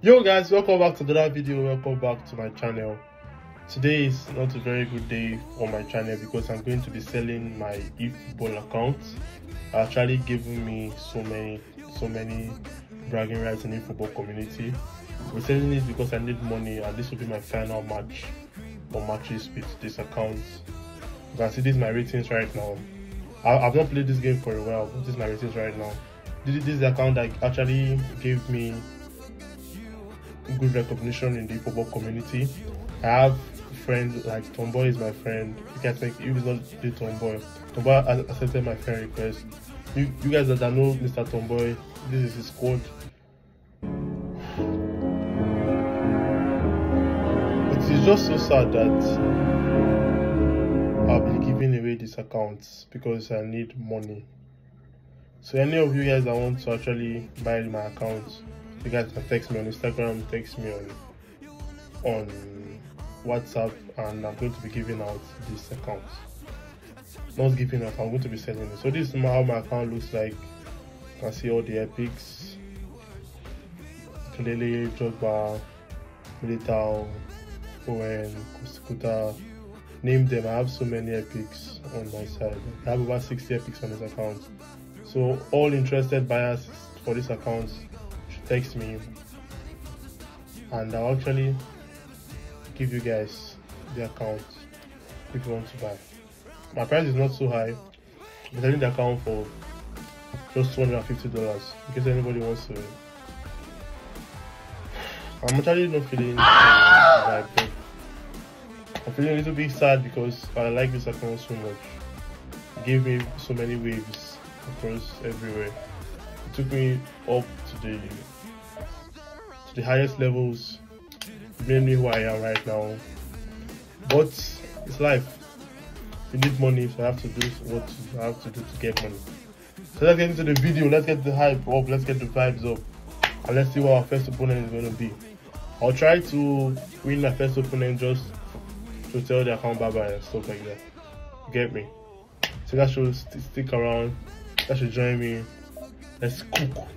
yo guys welcome back to another video welcome back to my channel. Today is not a very good day for my channel because i'm going to be selling my efootball account. Actually giving me so many so many bragging rights in the football community. We're selling it because i need money and this will be my final match or matches with this account. You can see this is my ratings right now. I, have not played this game for a while but this is my ratings right now. This, this is the account that actually gave me good recognition in the football community. I have friends like Tomboy is my friend. You guys think you not the Tomboy. Tomboy accepted my friend request. You, you guys that know Mr. Tomboy, this is his squad. It is just so sad that I'll be giving away these accounts because I need money. So any of you guys that want to actually buy my accounts, you guys can text me on Instagram, text me on on WhatsApp, and I'm going to be giving out this account. Not giving up, I'm going to be selling it. So this is how my account looks like. You can see all the epics. Kelele, Jogba, Militao, Owen, Kuta. Name them. I have so many epics on my side. I have over 60 epics on this account. So all interested buyers for this account text me and I'll actually give you guys the account if you want to buy. My price is not so high. I'm selling the account for just $250 in case anybody wants to. I'm actually not feeling uh, I'm feeling a little bit sad because I like this account so much. It gave me so many waves across everywhere. It took me up to the the highest levels, mainly who I am right now. But it's life. You need money, so I have to do what I have to do to get money. So let's get into the video. Let's get the hype up. Let's get the vibes up. And let's see what our first opponent is going to be. I'll try to win my first opponent just to tell the account bye bye and stuff like that. Get me? So that should st stick around. That should join me. Let's cook.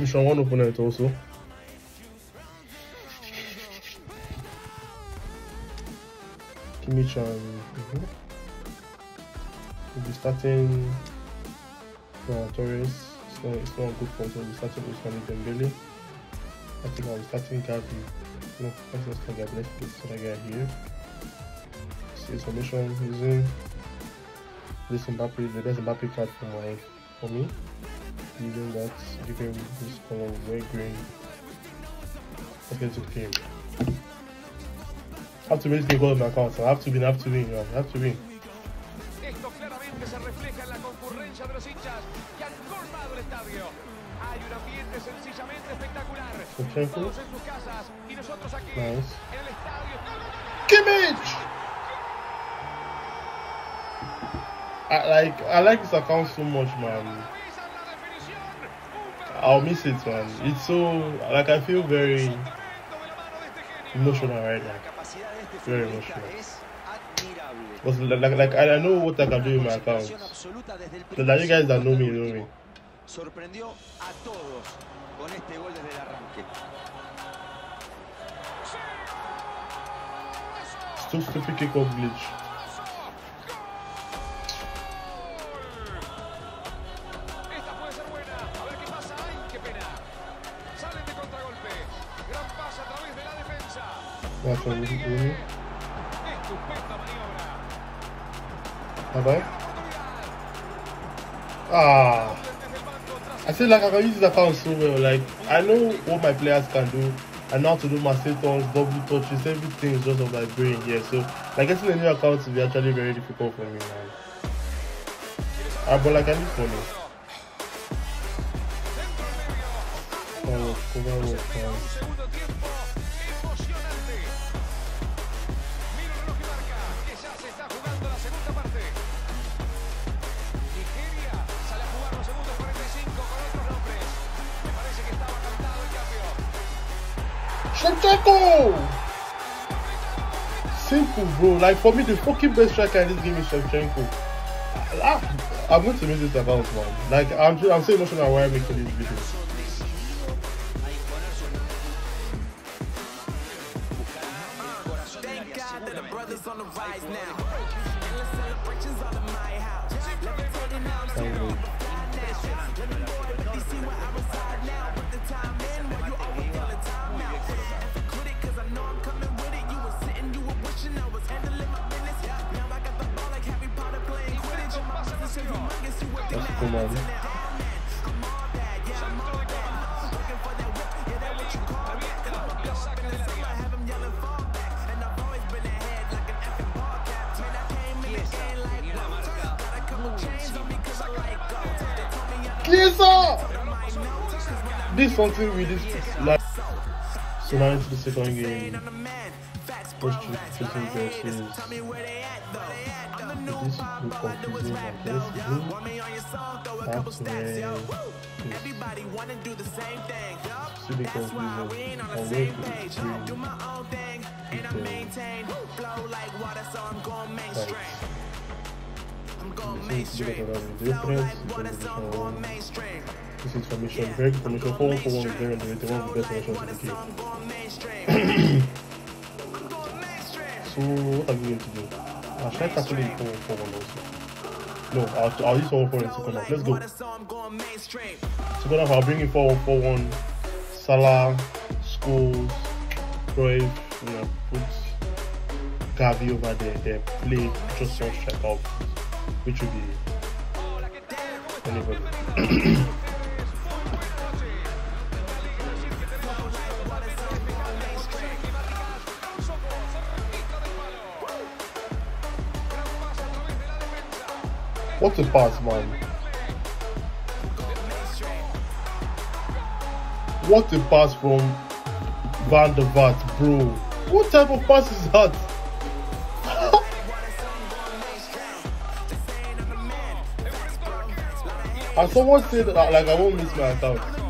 Finish on one opponent also. Kimmich and mm we'll be starting Torres. It's not, it's not good point. We'll be starting Ousmane Dembele. I think I'll be starting Gabi. No, let's not start Gabi. Let's put this guy here. See solution using this Mbappe, the best Mbappe card for my for me that giving this color red green okay to game I have to win this game my account so I have to win I have to win I have to win Esto claramente se refleja en la concurrencia de los hinchas que han colmado el estadio. Hay un ambiente sencillamente espectacular. Todos en sus casas y nosotros aquí nice. en el estadio. Kimmich! I like I like this account so much, man. I'll miss it, man. It's so like I feel very emotional right now. Very emotional. But like, like I, know what I can do in my account. But like you guys that know me know me. Sorprendió a todos con este gol desde el arranque. Stupid kick off glitch. That's. Ah. I feel like I can use this account so well. Like I know what my players can do. I know how to do my sit-ons, double touches, everything is just on my brain here. So like getting a new account will be actually very difficult for me, man. Ah, but like I need money. Oh, cover work, Shevchenko! Simple, bro. Like, for me, the fucking best striker in this game is Shevchenko. Ah, I, am going to make this about, man. Like, I'm, I'm so emotional while I'm making this video. Thank God that the brothers on the rise now. You working This something with this like so now into the second game. First facing versus this I guess blue halfway Everybody wanna do the same thing. Super confusing. On where to do my own thing and I maintain flow like water so I'm going mainstream. I'm going mainstream. This is information, very good information. 441 is very underrated, one of the best formations in the game. so, what are we going to do? Ah, I tackle in 441 also? No, I'll, I'll use 414 in second half. Let's go. Second half, I'll bring in 4141, Salah, Scholes, Cruyff, you know, put Gavi over there. They play just one strike which would be anybody. What a pass, man. What a pass from Van der Vaart, bro. What type of pass is that? And someone said that like I won't miss my account.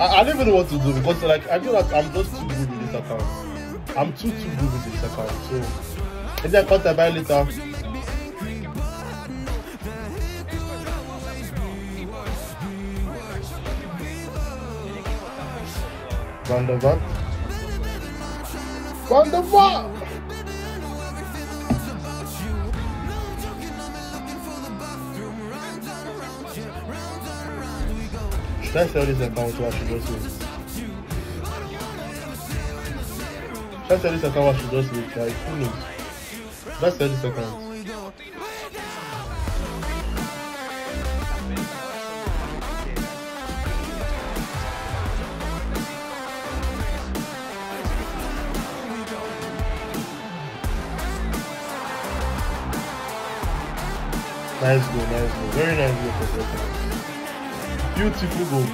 I, I don't even know what to do because like I feel like I'm just too good with this account. I'm too too good with this account. So maybe I that buy later. Van der Vaart. Van der Vaart! Should I sell this account should just wait? Should I sell this account should just wait? Like, who knows? I sell this account? Nice goal, nice goal. Very nice goal for Dortmund. Beautiful goal.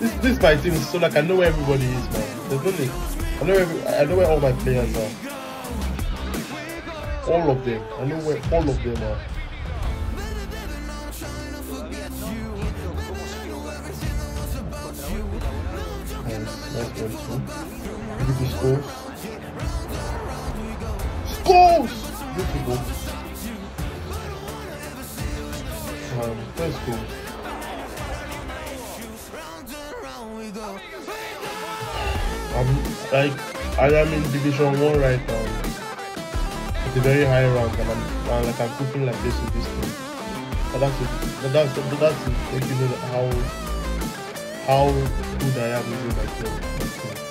This this my team so like I know where everybody is man. There's no I know every, I know where all my players are. All of them. I know where all of them are. That's very cool. Beautiful Scholes. Scholes! Beautiful. Um, that's cool. I'm like I am in division one right now. It's a very high rank and I'm and like I'm cooking like this with this thing. But that's it. But That's but that's to make you know how how good I am my phone.